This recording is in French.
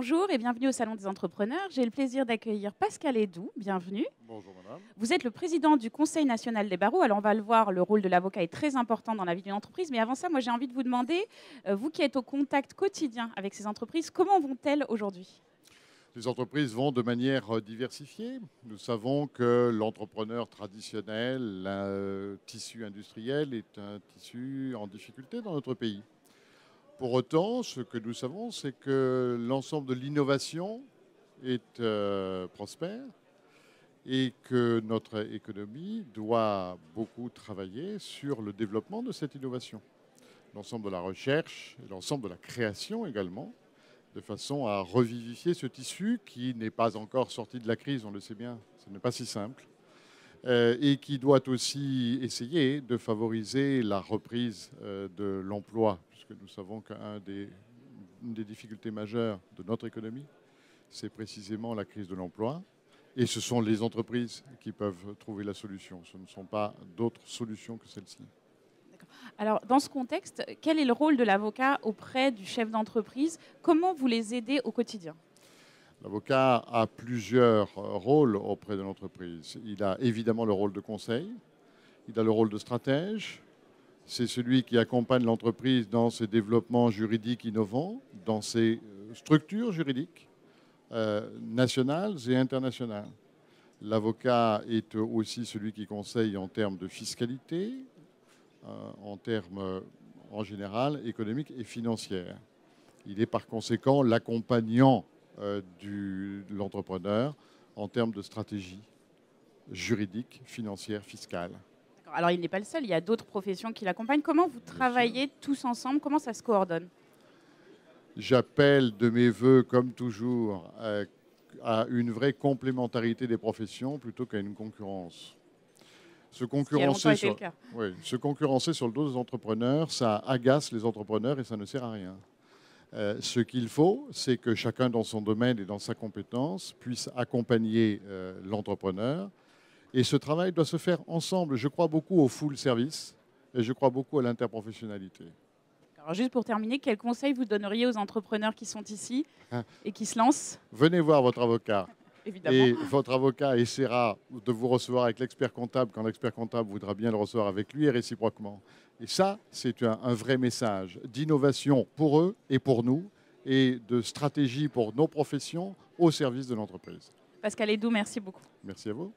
Bonjour et bienvenue au Salon des entrepreneurs. J'ai le plaisir d'accueillir Pascal Edou. Bienvenue. Bonjour madame. Vous êtes le président du Conseil national des barreaux. Alors on va le voir, le rôle de l'avocat est très important dans la vie d'une entreprise. Mais avant ça, moi j'ai envie de vous demander, euh, vous qui êtes au contact quotidien avec ces entreprises, comment vont-elles aujourd'hui? Les entreprises vont de manière euh, diversifiée. Nous savons que l'entrepreneur traditionnel, le tissu industriel est un tissu en difficulté dans notre pays. Pour autant, ce que nous savons, c'est que l'ensemble de l'innovation est euh, prospère et que notre économie doit beaucoup travailler sur le développement de cette innovation. L'ensemble de la recherche et l'ensemble de la création également, de façon à revivifier ce tissu qui n'est pas encore sorti de la crise, on le sait bien, ce n'est pas si simple, et qui doit aussi essayer de favoriser la reprise euh, de l'emploi, puisque nous savons qu'une des, difficultés majeures de notre économie, c'est précisément la crise de l'emploi. Et ce sont les entreprises qui peuvent trouver la solution. Ce ne sont pas d'autres solutions que celle-ci. Alors, dans ce contexte, quel est le rôle de l'avocat auprès du chef d'entreprise? Comment vous les aidez au quotidien? L'avocat a plusieurs euh, rôles auprès de l'entreprise. Il a évidemment le rôle de conseil, il a le rôle de stratège, c'est celui qui accompagne l'entreprise dans ses développements juridiques innovants, dans ses euh, structures juridiques euh, nationales et internationales. L'avocat est aussi celui qui conseille en termes de fiscalité, en termes en général économiques et financiers. Il est par conséquent l'accompagnant euh, de l'entrepreneur en termes de stratégie juridique, financière, fiscale. Alors il n'est pas le seul, il y a d'autres professions qui l'accompagnent. Comment vous travaillez tous ensemble? Comment ça se coordonne? J'appelle de mes voeux, comme toujours, euh, à une vraie complémentarité des professions plutôt qu'à une concurrence. Se concurrencer, sur, oui, se concurrencer sur le dos des entrepreneurs, ça agace les entrepreneurs et ça ne sert à rien. Euh, ce qu'il faut, c'est que chacun dans son domaine et dans sa compétence puisse accompagner euh, l'entrepreneur. Et ce travail doit se faire ensemble. Je crois beaucoup au full service et je crois beaucoup à l'interprofessionnalité. Alors juste pour terminer, quels conseils vous donneriez aux entrepreneurs qui sont ici ah. et qui se lancent? Venez voir votre avocat. Et votre avocat essaiera de vous recevoir avec l'expert comptable quand l'expert comptable voudra bien le recevoir avec lui et réciproquement. Et ça, c'est un, un, vrai message d'innovation pour eux et pour nous et de stratégie pour nos professions au service de l'entreprise. Pascal Edou, merci beaucoup. Merci à vous.